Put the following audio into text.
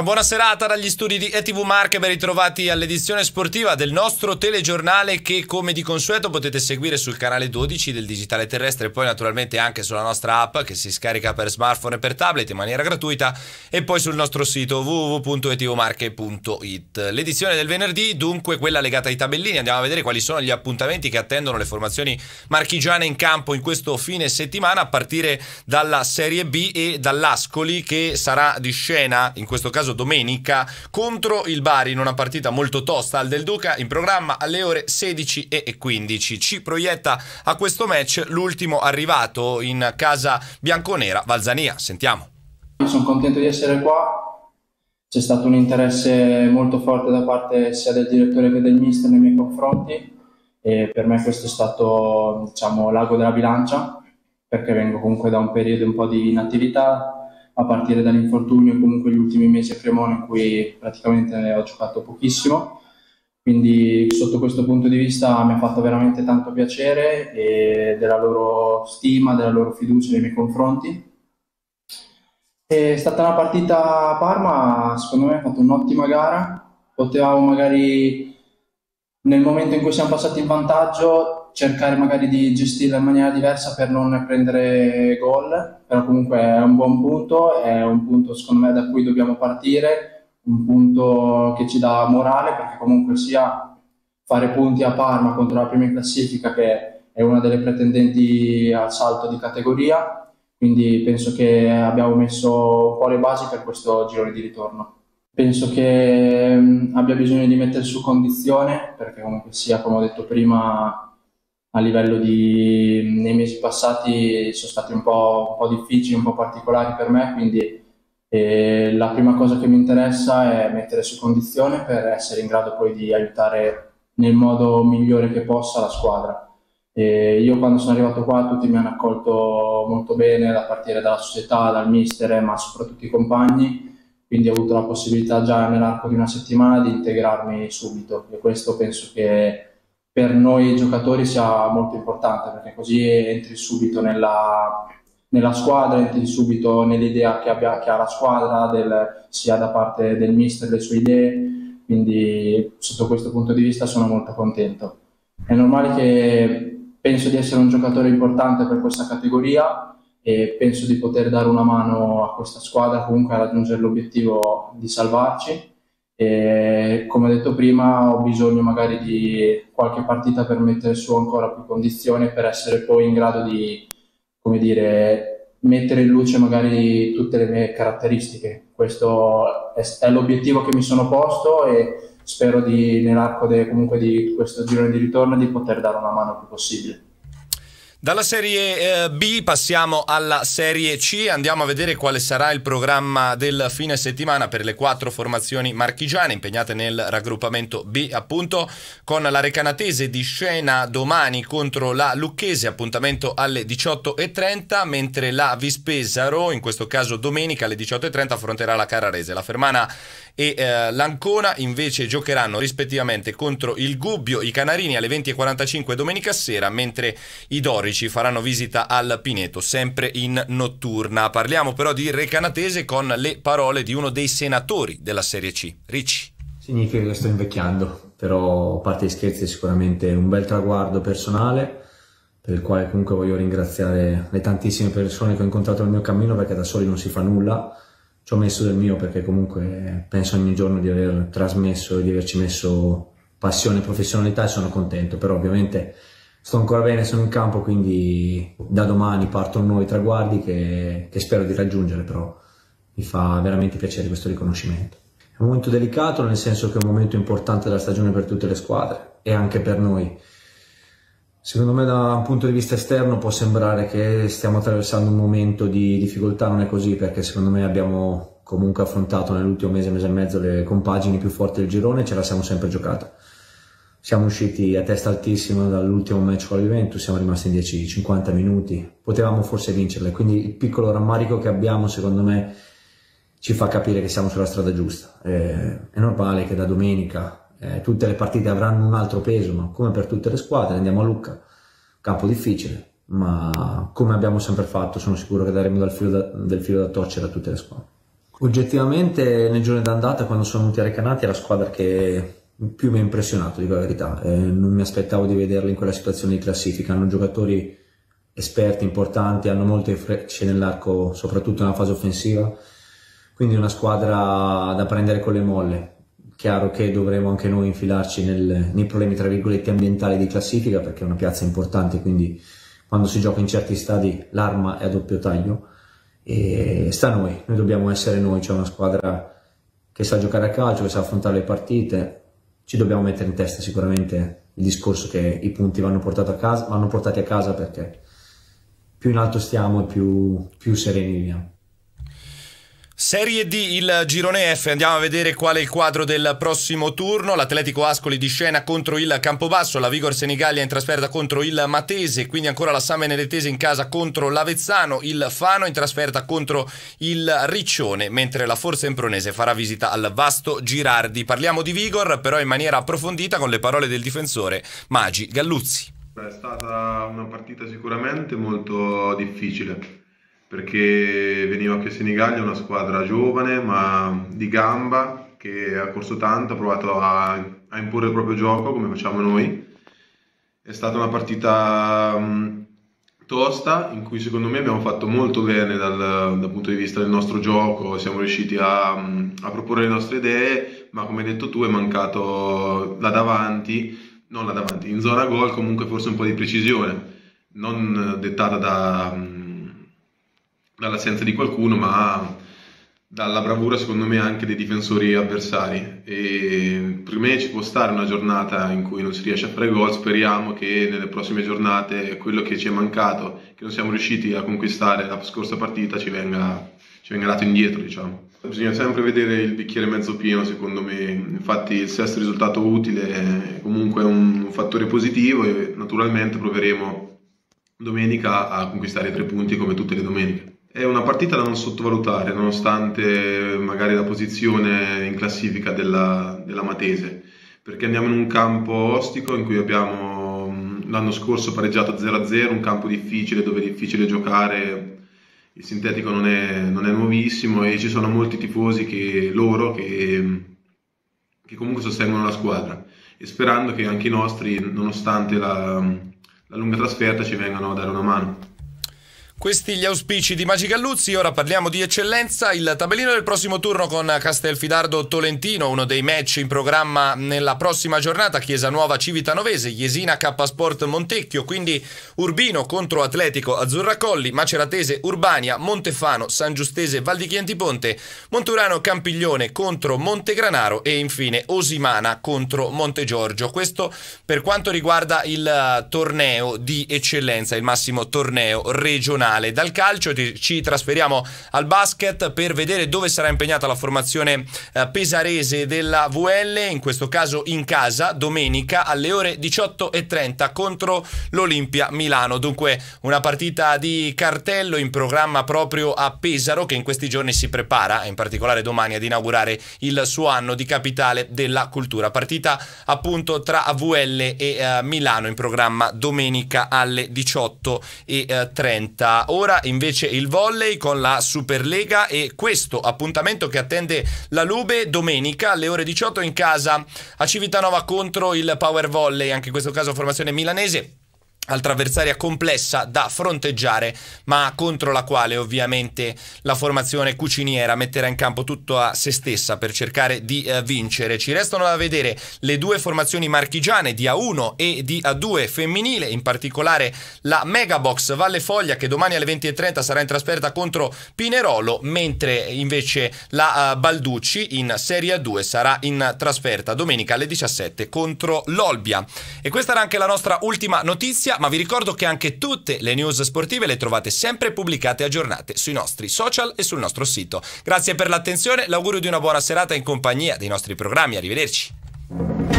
Una buona serata dagli studi di ETV Marche, ben ritrovati all'edizione sportiva del nostro telegiornale che come di consueto potete seguire sul canale 12 del Digitale Terrestre e poi naturalmente anche sulla nostra app che si scarica per smartphone e per tablet in maniera gratuita e poi sul nostro sito www.etvmarche.it. L'edizione del venerdì dunque quella legata ai tabellini, andiamo a vedere quali sono gli appuntamenti che attendono le formazioni marchigiane in campo in questo fine settimana a partire dalla Serie B e dall'Ascoli che sarà di scena in questo caso caso domenica, contro il Bari in una partita molto tosta al Del Duca, in programma alle ore 16 e 15. Ci proietta a questo match l'ultimo arrivato in casa bianconera, Valzania. Sentiamo. Sono contento di essere qua. C'è stato un interesse molto forte da parte sia del direttore che del mister nei miei confronti e per me questo è stato diciamo, l'ago della bilancia perché vengo comunque da un periodo un po' di inattività a partire dall'infortunio comunque gli ultimi mesi a Cremona in cui praticamente ho giocato pochissimo. Quindi sotto questo punto di vista mi ha fatto veramente tanto piacere e della loro stima, della loro fiducia nei miei confronti. È stata una partita a Parma, secondo me ha fatto un'ottima gara. Potevamo magari nel momento in cui siamo passati in vantaggio cercare magari di gestirla in maniera diversa per non prendere gol, però comunque è un buon punto, è un punto secondo me da cui dobbiamo partire, un punto che ci dà morale perché comunque sia fare punti a Parma contro la prima in classifica che è una delle pretendenti al salto di categoria, quindi penso che abbiamo messo un po' le basi per questo girone di ritorno. Penso che abbia bisogno di mettere su condizione perché comunque sia, come ho detto prima, a livello di nei mesi passati sono stati un po', un po difficili, un po' particolari per me, quindi eh, la prima cosa che mi interessa è mettere su condizione per essere in grado poi di aiutare nel modo migliore che possa la squadra. E io quando sono arrivato qua tutti mi hanno accolto molto bene, da partire dalla società, dal mister, ma soprattutto i compagni, quindi ho avuto la possibilità già nell'arco di una settimana di integrarmi subito e questo penso che per noi giocatori sia molto importante perché così entri subito nella, nella squadra, entri subito nell'idea che, abbia, che ha la squadra, del, sia da parte del mister, le sue idee, quindi sotto questo punto di vista sono molto contento. È normale che penso di essere un giocatore importante per questa categoria e penso di poter dare una mano a questa squadra comunque a raggiungere l'obiettivo di salvarci e come detto prima, ho bisogno magari di qualche partita per mettere su ancora più condizioni per essere poi in grado di, come dire, mettere in luce magari tutte le mie caratteristiche. Questo è, è l'obiettivo che mi sono posto e spero di, nell'arco de, comunque di questo giro di ritorno di poter dare una mano più possibile. Dalla Serie eh, B passiamo alla Serie C, andiamo a vedere quale sarà il programma del fine settimana per le quattro formazioni marchigiane impegnate nel raggruppamento B, appunto, con la Recanatese di scena domani contro la Lucchese, appuntamento alle 18.30, mentre la Vispesaro, in questo caso domenica alle 18.30, affronterà la Carrarese. La Fermana e eh, l'Ancona invece giocheranno rispettivamente contro il Gubbio, i Canarini alle 20.45 domenica sera, mentre i Dorici faranno visita al Pineto, sempre in notturna. Parliamo però di Recanatese con le parole di uno dei senatori della Serie C, Ricci. Significa che sto invecchiando, però a parte gli scherzi è sicuramente un bel traguardo personale per il quale comunque voglio ringraziare le tantissime persone che ho incontrato nel mio cammino perché da soli non si fa nulla ci ho messo del mio perché comunque penso ogni giorno di aver trasmesso e di averci messo passione e professionalità e sono contento, però ovviamente sto ancora bene, sono in campo, quindi da domani partono nuovi traguardi che, che spero di raggiungere, però mi fa veramente piacere questo riconoscimento. È un momento delicato nel senso che è un momento importante della stagione per tutte le squadre e anche per noi. Secondo me da un punto di vista esterno può sembrare che stiamo attraversando un momento di difficoltà, non è così perché secondo me abbiamo comunque affrontato nell'ultimo mese, mese e mezzo le compagini più forti del girone e ce la siamo sempre giocata. Siamo usciti a testa altissima dall'ultimo match con la Juventus, siamo rimasti in 10-50 minuti, potevamo forse vincerle, quindi il piccolo rammarico che abbiamo secondo me ci fa capire che siamo sulla strada giusta. è normale che da domenica eh, tutte le partite avranno un altro peso, ma come per tutte le squadre andiamo a Lucca, campo difficile, ma come abbiamo sempre fatto sono sicuro che daremo filo da, del filo da torcere a tutte le squadre. Oggettivamente nel giorno d'andata quando sono venuti a Recanati è la squadra che più mi ha impressionato, dico la verità. Eh, non mi aspettavo di vederli in quella situazione di classifica. Hanno giocatori esperti, importanti, hanno molte frecce nell'arco, soprattutto nella fase offensiva. Quindi una squadra da prendere con le molle. Chiaro che dovremo anche noi infilarci nel, nei problemi, tra virgolette, ambientali di classifica, perché è una piazza importante, quindi quando si gioca in certi stadi l'arma è a doppio taglio. E sta a noi, noi dobbiamo essere noi, c'è una squadra che sa giocare a calcio, che sa affrontare le partite, ci dobbiamo mettere in testa sicuramente il discorso che i punti vanno, a casa, vanno portati a casa perché più in alto stiamo e più, più sereni viviamo. Serie D, il girone F, andiamo a vedere qual è il quadro del prossimo turno. L'Atletico Ascoli di scena contro il Campobasso, la Vigor Senigallia in trasferta contro il Matese, quindi ancora la San Benedettese in casa contro l'Avezzano, il Fano in trasferta contro il Riccione, mentre la Forza Empronese farà visita al Vasto Girardi. Parliamo di Vigor, però in maniera approfondita con le parole del difensore Magi Galluzzi. È stata una partita sicuramente molto difficile perché veniva a Senigallia una squadra giovane ma di gamba che ha corso tanto, ha provato a, a, imporre il proprio gioco come facciamo noi. È stata una partita um, tosta in cui secondo me abbiamo fatto molto bene dal, dal punto di vista del nostro gioco, siamo riusciti a, a, proporre le nostre idee, ma come hai detto tu è mancato là davanti, non là davanti, in zona gol comunque forse un po' di precisione, non dettata da dall'assenza di qualcuno, ma dalla bravura secondo me anche dei difensori avversari. E per me ci può stare una giornata in cui non si riesce a fare gol, speriamo che nelle prossime giornate quello che ci è mancato, che non siamo riusciti a conquistare la scorsa partita, ci venga, ci venga dato indietro. Diciamo. Bisogna sempre vedere il bicchiere mezzo pieno, secondo me. Infatti, il sesto risultato utile è comunque un fattore positivo e naturalmente proveremo domenica a conquistare i tre punti come tutte le domeniche. È una partita da non sottovalutare, nonostante magari la posizione in classifica della, della Matese, perché andiamo in un campo ostico in cui abbiamo l'anno scorso pareggiato 0-0, un campo difficile dove è difficile giocare, il sintetico non è, non è nuovissimo e ci sono molti tifosi che loro che, che, comunque sostengono la squadra e sperando che anche i nostri, nonostante la, la lunga trasferta, ci vengano a dare una mano. Questi gli auspici di Magi Galluzzi, ora parliamo di eccellenza, il tabellino del prossimo turno con Castelfidardo Tolentino, uno dei match in programma nella prossima giornata, Chiesa Nuova Civitanovese, Jesina K Sport Montecchio, quindi Urbino contro Atletico Azzurracolli, Maceratese Urbania, Montefano, San Giustese Val di Chiantiponte, Monturano Campiglione contro Montegranaro e infine Osimana contro Montegiorgio. Questo per quanto riguarda il torneo di eccellenza, il massimo torneo regionale nazionale. Dal calcio ci trasferiamo al basket per vedere dove sarà impegnata la formazione eh, pesarese della VL, in questo caso in casa, domenica alle ore 18.30 contro l'Olimpia Milano. Dunque una partita di cartello in programma proprio a Pesaro che in questi giorni si prepara, in particolare domani, ad inaugurare il suo anno di capitale della cultura. Partita appunto tra VL e eh, Milano in programma domenica alle 18.30. Ora invece il volley con la Superlega e questo appuntamento che attende la Lube domenica alle ore 18 in casa a Civitanova contro il Power Volley, anche in questo caso formazione milanese altra avversaria complessa da fronteggiare, ma contro la quale ovviamente la formazione cuciniera metterà in campo tutto a se stessa per cercare di eh, vincere. Ci restano da vedere le due formazioni marchigiane di A1 e di A2 femminile, in particolare la Megabox Valle Foglia che domani alle 20.30 sarà in trasferta contro Pinerolo, mentre invece la uh, Balducci in Serie A2 sarà in trasferta domenica alle 17 contro l'Olbia. E questa era anche la nostra ultima notizia ma vi ricordo che anche tutte le news sportive le trovate sempre pubblicate e aggiornate sui nostri social e sul nostro sito. Grazie per l'attenzione, l'augurio di una buona serata in compagnia dei nostri programmi, arrivederci.